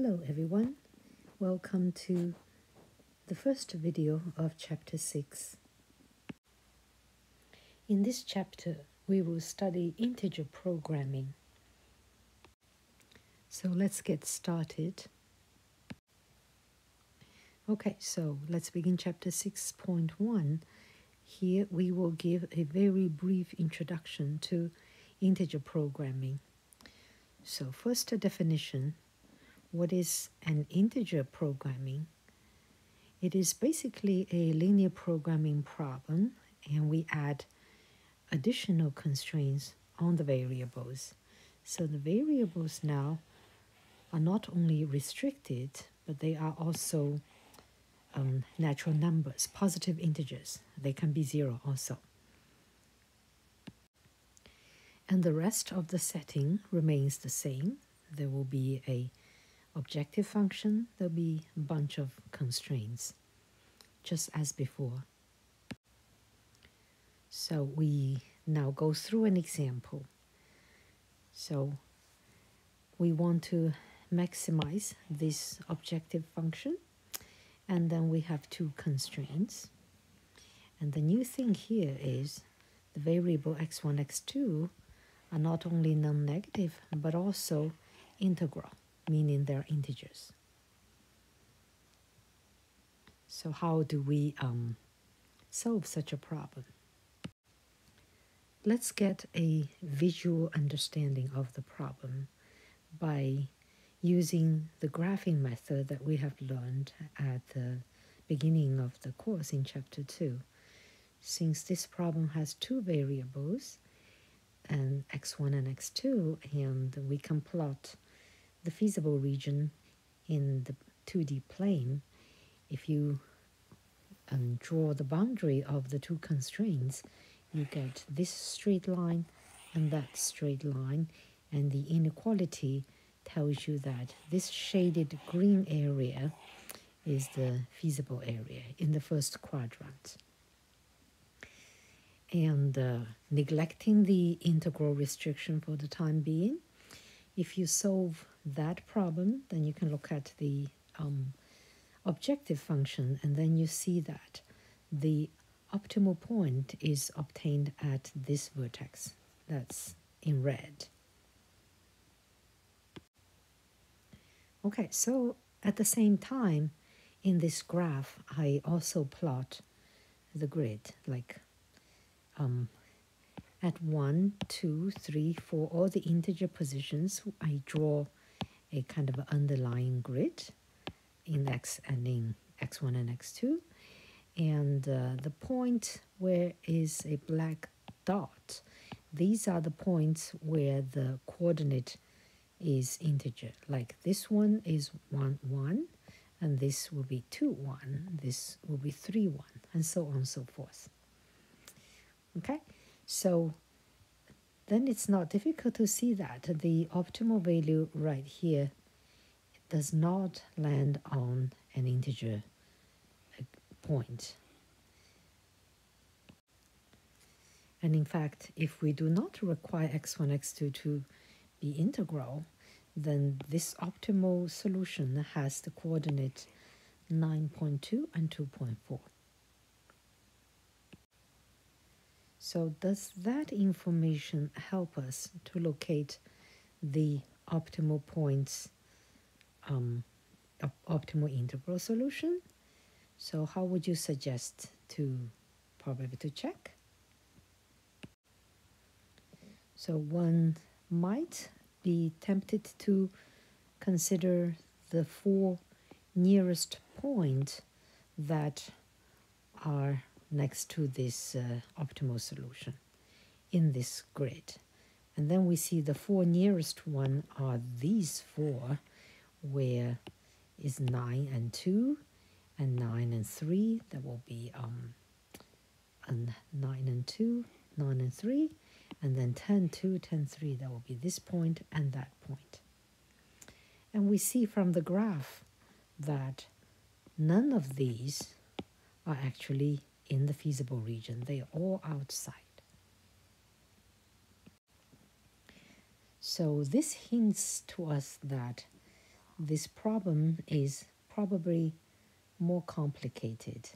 Hello everyone, welcome to the first video of chapter 6. In this chapter, we will study integer programming. So let's get started. Okay, so let's begin chapter 6.1. Here we will give a very brief introduction to integer programming. So, first, a definition what is an integer programming? It is basically a linear programming problem, and we add additional constraints on the variables. So the variables now are not only restricted, but they are also um, natural numbers, positive integers. They can be zero also. And the rest of the setting remains the same. There will be a objective function, there'll be a bunch of constraints, just as before. So we now go through an example. So we want to maximize this objective function, and then we have two constraints. And the new thing here is the variable x1, x2 are not only non-negative, but also integral meaning they're integers. So how do we um, solve such a problem? Let's get a visual understanding of the problem by using the graphing method that we have learned at the beginning of the course in chapter 2. Since this problem has two variables, and x1 and x2, and we can plot the feasible region in the 2D plane, if you um, draw the boundary of the two constraints, you get this straight line and that straight line, and the inequality tells you that this shaded green area is the feasible area in the first quadrant. And uh, neglecting the integral restriction for the time being, if you solve that problem, then you can look at the um, objective function and then you see that the optimal point is obtained at this vertex that's in red. Okay, so at the same time, in this graph, I also plot the grid, like um, at 1, 2, 3, 4, all the integer positions, I draw a kind of underlying grid in x and in x1 and x2 and uh, the point where is a black dot these are the points where the coordinate is integer. Like this one is 1 1 and this will be 2 1 this will be 3 1 and so on and so forth. Okay? So then it's not difficult to see that the optimal value right here does not land on an integer uh, point. And in fact, if we do not require x1, x2 to be integral, then this optimal solution has the coordinate 9.2 and 2.4. So does that information help us to locate the optimal points, um, op optimal integral solution? So how would you suggest to probably to check? So one might be tempted to consider the four nearest points that are next to this uh, optimal solution in this grid. And then we see the four nearest one are these four, where is 9 and 2, and 9 and 3, that will be um, and 9 and 2, 9 and 3, and then 10, 2, 10, 3, that will be this point and that point. And we see from the graph that none of these are actually in the feasible region. They are all outside. So this hints to us that this problem is probably more complicated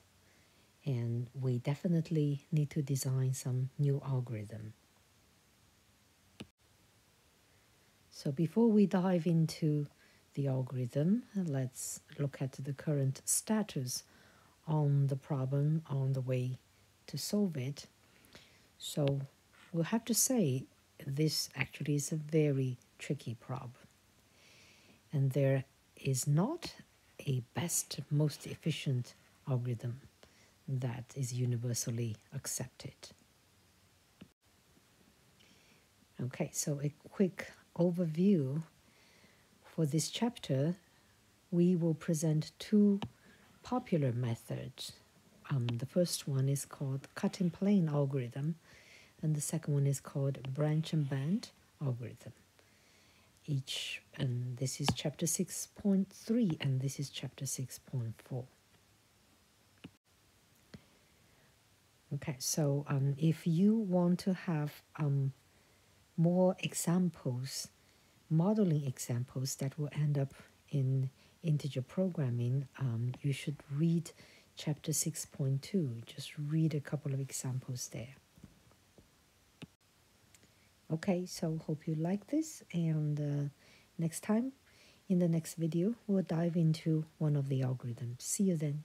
and we definitely need to design some new algorithm. So before we dive into the algorithm, let's look at the current status on the problem on the way to solve it. So we'll have to say this actually is a very tricky problem. And there is not a best, most efficient algorithm that is universally accepted. Okay, so a quick overview for this chapter, we will present two popular methods. Um, the first one is called cut cutting plane algorithm, and the second one is called branch and bound algorithm. Each, and this is chapter 6.3, and this is chapter 6.4. Okay, so um, if you want to have um, more examples, modeling examples that will end up in integer programming, um, you should read chapter 6.2. Just read a couple of examples there. Okay, so hope you like this and uh, next time in the next video we'll dive into one of the algorithms. See you then.